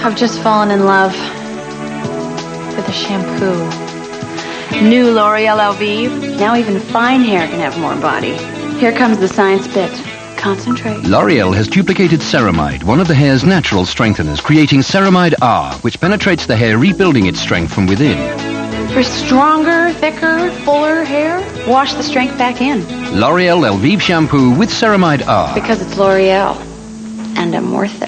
I've just fallen in love with a shampoo. New L'Oreal Elvive. Now even fine hair can have more body. Here comes the science bit. Concentrate. L'Oreal has duplicated ceramide, one of the hair's natural strengtheners, creating ceramide R, which penetrates the hair, rebuilding its strength from within. For stronger, thicker, fuller hair, wash the strength back in. L'Oreal Elvive shampoo with ceramide R. Because it's L'Oreal. And I'm worth it.